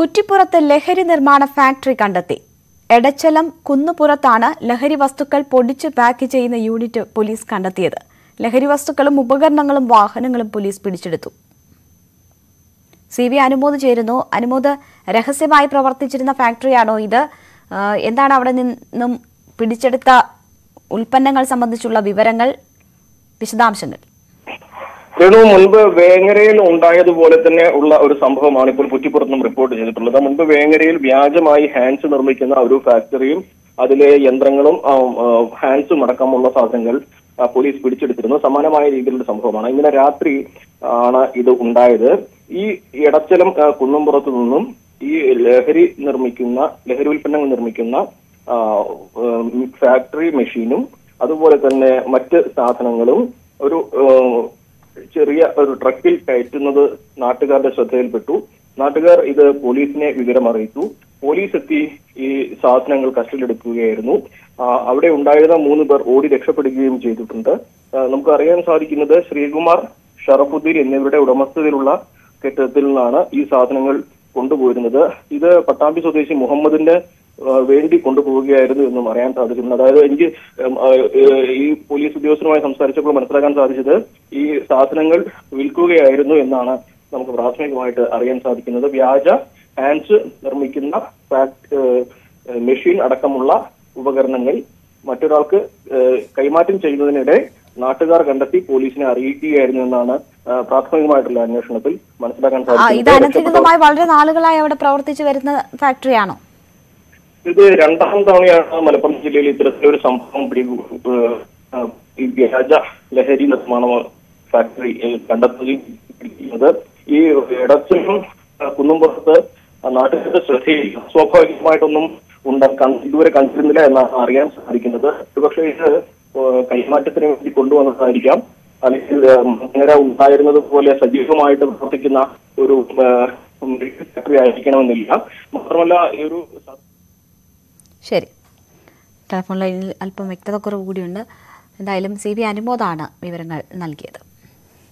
കുറ്റിപ്പുറത്ത് ലഹരി നിർമ്മാണ ഫാക്ടറി കണ്ടെത്തി. എടച്ചലം കുന്നുപുറത്താണ് ലഹരി വസ്തുക്കൾ പൊടിച്ച് പാക്ക് ചെയ്യുന്ന യൂണിറ്റ് പോലീസ് കണ്ടെത്തിയത്. ലഹരി വസ്തുക്കളും ഉപകരണങ്ങളും വാഹനങ്ങളും പോലീസ് പിടിച്ചെടുത്തു. സി വി അനുമോദ് ചേരുന്നു. അനുമോദ് രഹസ്യമായി പ്രവർത്തിച്ചിരുന്ന ഫാക്ടറിയാണോ ഇത്? എന്താണ് അവിടെ നിന്നും പിടിച്ചെടുത്ത ഉൽപ്പന്നങ്ങൾ സംബന്ധിച്ചുള്ള വിവരങ്ങൾ? വിശദാംശങ്ങൾ. രേണു മുൻപ് വേങ്ങരയിൽ ഉണ്ടായതുപോലെ തന്നെ ഉള്ള ഒരു സംഭവമാണ് ഇപ്പോൾ കുറ്റിപ്പുറത്തും റിപ്പോർട്ട് ചെയ്തിട്ടുള്ളത്. മുൻപ് വേങ്ങരയിൽ വ്യാജമായി ഹാൻഡ്സ് നിർമ്മിക്കുന്ന ഒരു ഫാക്ടറിയും അതിലെ യന്ത്രങ്ങളും ഹാൻഡ്സും അടക്കമുള്ള സാധനങ്ങൾ പോലീസ് പിടിച്ചെടുത്തിരുന്നു. സമാനമായ രീതിയിലുള്ള സംഭവമാണ്. ഇന്നലെ രാത്രി ആണ് ഇത് ഉണ്ടായത്. ഈ ഇടച്ചലം കുന്നുംപുറത്തു നിന്നും ഈ ലഹരി നിർമ്മിക്കുന്ന ലഹരി ഉൽപ്പന്നങ്ങൾ നിർമ്മിക്കുന്ന ഫാക്ടറി മെഷീനും അതുപോലെ തന്നെ മറ്റ് സാധനങ്ങളും ഒരു ചെറിയ ഒരു ട്രക്കിൽ കയറ്റുന്നത് നാട്ടുകാരുടെ ശ്രദ്ധയിൽപ്പെട്ടു. നാട്ടുകാർ ഇത് പോലീസിനെ വിവരം അറിയിച്ചു. പോലീസ് എത്തി ഈ സാധനങ്ങൾ കസ്റ്റഡിയിലെടുക്കുകയായിരുന്നു. അവിടെ ഉണ്ടായിരുന്ന മൂന്ന് പേർ ഓടി രക്ഷപ്പെടുകയും ചെയ്തിട്ടുണ്ട്. നമുക്ക് അറിയാൻ സാധിക്കുന്നത് ശ്രീകുമാർ ഷറഫുദ്ദീൻ എന്നിവരുടെ ഉടമസ്ഥതയിലുള്ള കെട്ടിടത്തിൽ നിന്നാണ് ഈ സാധനങ്ങൾ കൊണ്ടുപോയിരുന്നത്. ഇത് പട്ടാമ്പി സ്വദേശി മുഹമ്മദിന്റെ വേണ്ടി കൊണ്ടുപോവുകയായിരുന്നു എന്നും അറിയാൻ സാധിക്കുന്നു അതായത് എനിക്ക് ഈ പോലീസ് ഉദ്യോഗസ്ഥരുമായി സംസാരിച്ചപ്പോൾ മനസ്സിലാക്കാൻ സാധിച്ചത് ഈ സാധനങ്ങൾ വിൽക്കുകയായിരുന്നു എന്നാണ് നമുക്ക് പ്രാഥമികമായിട്ട് അറിയാൻ സാധിക്കുന്നത്. വ്യാജ ഹാൻഡ്സ് നിർമ്മിക്കുന്ന മെഷീൻ അടക്കമുള്ള ഉപകരണങ്ങൾ മറ്റൊരാൾക്ക് കൈമാറ്റം ചെയ്യുന്നതിനിടെ നാട്ടുകാർ കണ്ടെത്തി പോലീസിനെ അറിയിക്കുകയായിരുന്നു എന്നാണ് പ്രാഥമികമായിട്ടുള്ള അന്വേഷണത്തിൽ മനസ്സിലാക്കാൻ സാധിക്കുന്നത്. ഇത് സാധിക്കുന്നത് അനധികൃതമായി വളരെ നാളുകളായി അവിടെ പ്രവർത്തിച്ചു വരുന്ന ഫാക്ടറിയാണോ ഇത് രണ്ടാം തവണയാണ് മലപ്പുറം ജില്ലയിൽ ഇത്തരത്തിലൊരു സംഭവം പിടി വ്യാജ ലഹരി നിർമ്മാണ ഫാക്ടറി കണ്ടെത്തുകയും ഈ ഇടച്ചിലും കുന്നുംപുറത്ത് നാട്ടുകാരുടെ ശ്രദ്ധയിൽ സ്വാഭാവികമായിട്ടൊന്നും ഉണ്ടാക്കാൻ ഇതുവരെ കണ്ടിരുന്നില്ല എന്നാണ് അറിയാൻ സാധിക്കുന്നത്. ഒരുപക്ഷെ ഇത് കൈമാറ്റത്തിന് വേണ്ടി കൊണ്ടുവന്നതായിരിക്കാം. അല്ലെങ്കിൽ നേരെ ഉണ്ടായിരുന്നത് പോലെ സജീവമായിട്ട് പ്രവർത്തിക്കുന്ന ഒരു ഫാക്ടറി ആയിരിക്കണമെന്നില്ല. മാത്രമല്ല ഈ ഒരു ശരി. ടെലിഫോൺ ലൈനിൽ അല്പം വ്യക്തത കുറവ് കൂടിയുണ്ട് എന്തായാലും സി വി അനുമോദാണ് വിവരങ്ങൾ നൽകിയത്.